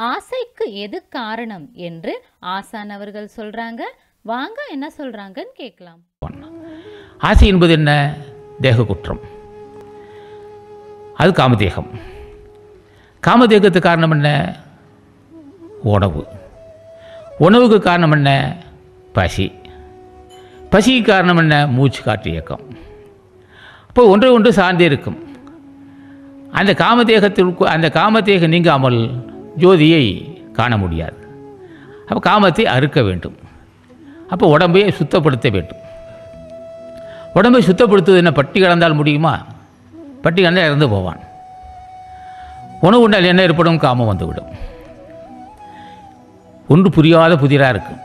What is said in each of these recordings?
ஆசைக்கு எது காரணம் என்று ஆசான் அவர்கள் சொல்றாங்க. வாங்க என்ன சொல்றாங்கன்னு கேட்கலாம். ஆசை என்பது என்ன? தேக குற்றம் அது காமதேகம். காமதேகத்துக்கு காரணம் என்ன? உணவு. உணவுக்கு காரணம் என்ன? பசி. பசிக்கு காரணம் என்ன? மூச்சு காற்று இயக்கம். அப்போ ஒன்றை ஒன்று சார்ந்தே இருக்கும். அந்த காமதேகத்திற்கு அந்த காமதேகம் நீங்காமல் ஜோதியை காண முடியாது. அப்போ காமத்தை அறுக்க வேண்டும். அப்போ உடம்பை சுத்தப்படுத்த வேண்டும். உடம்பை சுத்தப்படுத்துவது என்ன? பட்டி கலந்தால் முடியுமா? பட்டி கலந்தால் இறந்து போவான். உணவு உண்டால் என்ன ஏற்படும்? காமம் வந்துவிடும். ஒன்று புரியாத புதிராக இருக்கும்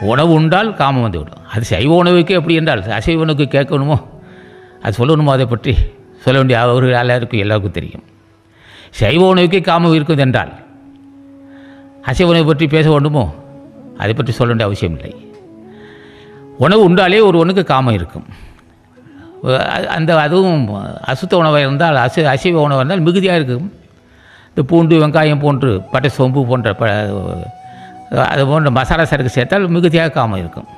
உணவு உண்டால் காமம் வந்துவிடும். அது சைவ உணவுக்கே எப்படி என்றால் அசைவ உணவுக்கு கேட்கணுமோ? அது சொல்லணுமோ? அதை பற்றி சொல்ல வேண்டிய அவர்கள் எல்லாருக்கும் எல்லாருக்கும் தெரியும். சைவ உணவுக்கே காமம் இருக்குது என்றால் அசைவ உணவு பற்றி பேச வேண்டுமோ? அதை பற்றி சொல்ல வேண்டிய அவசியம் இல்லை. உணவு உண்டாலே ஒரு ஒன்றுக்கு காமம் இருக்கும். அந்த அதுவும் அசுத்த உணவாக இருந்தால் அசை அசைவ உணவாக இருந்தால் மிகுதியாக இருக்கும். இந்த பூண்டு வெங்காயம் போன்று பட்டை சோம்பு போன்ற ப அது போன்ற மசாலா சரக்கு சேர்த்தால் மிகுதியாக காமம் இருக்கும்.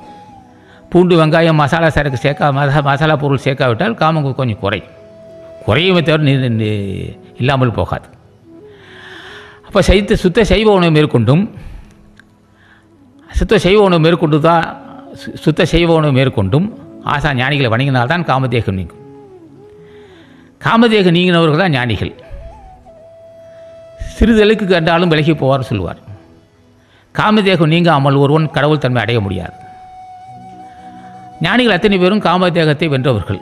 பூண்டு வெங்காயம் மசாலா சரக்கு சேர்க்கா மசா மசாலா பொருள் சேர்க்காவிட்டால் காமம் கொஞ்சம் குறையும். குறையுமே தவிர இல்லாமல் போகாது. அப்போ சைத்த சுத்த சைவ உணவு மேற்கொண்டும் சுத்த சைவ உணவு மேற்கொண்டு தான் சு- சுத்த சைவ உணவு மேற்கொண்டும் ஆசா ஞானிகளை வணங்கினால்தான் காமதேகம் நீங்கும். காமதேகம் நீங்கினவர்கள் தான் ஞானிகள். சிறிதளவுக்கு கண்டாலும் விலகி போவார் சொல்லுவார் காமதேகம் நீங்காமல் ஒருவன் கடவுள் தன்மை அடைய முடியாது. ஞானிகள் அத்தனை பேரும் காமதேகத்தை வென்றவர்கள்.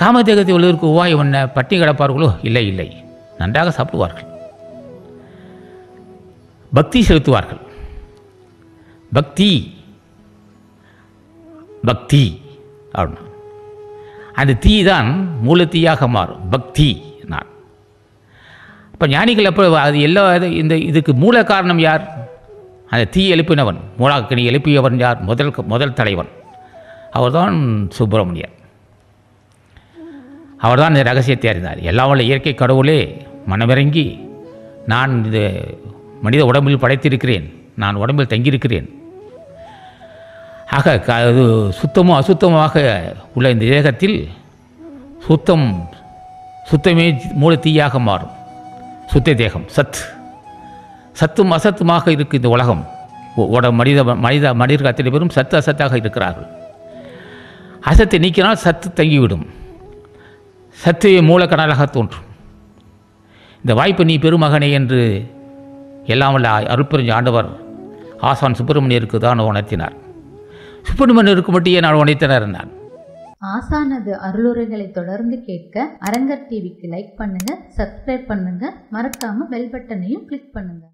காமதேகத்தை உள்ளவருக்கு உபாயம் என்ன? பட்டினி கிடப்பார்களோ? இல்லை இல்லை. நன்றாக சாப்பிடுவார்கள். பக்தி செலுத்துவார்கள். பக்தி. பக்தி அப்படின்னா அந்த தீ தான் மூலத்தீயாக மாறும். பக்தி நான். இப்போ ஞானிகள் எப்போ அது எல்லா இது- இந்த இதுக்கு மூல காரணம் யார்? அந்த தீ எழுப்பினவன் மூலாக்கணி எழுப்பியவன் யார்? முதல் முதல் தலைவன். அவர்தான் சுப்பிரமணியர். அவர்தான் இந்த ரகசியத்தை அறிந்தார். எல்லாம் உள்ள இயற்கை கடவுளே மனமிறங்கி நான் இது மனித உடம்பில் படைத்திருக்கிறேன். நான் உடம்பில் தங்கியிருக்கிறேன். ஆக அது சுத்தமும் அசுத்தமாக உள்ள இந்த தேகத்தில் சுத்தம் சுத்தமே மூல தீயாக மாறும். சுத்த தேகம் சத். சத்தும் அசத்துமாக இருக்கு இந்த உலகம். உட மனித மனித மனிதர்கள் அத்தனை பேரும் சத்து அசத்தாக இருக்கிறார்கள். அசத்தை நீக்கினால் சத்து தங்கிவிடும். சத்துவே மூலக்கடலாக தோன்றும். இந்த வாய்ப்பு நீ பெருமகனே என்று எல்லாம் வல்ல அருப்பெறிஞ்ச ஆண்டவர் ஆசான் சுப்பிரமணியருக்கு தான் உணர்த்தினார். சுப்பிரமணியருக்கு மட்டும் ஏன் நான் உணர்த்தினார் நான் ஆசானது அருளுரைகளை தொடர்ந்து கேட்க அரங்கர் டிவிக்கு லைக் பண்ணுங்க சப்ஸ்கிரைப் பண்ணுங்க மறக்காம பெல் பட்டனையும் கிளிக் பண்ணுங்க.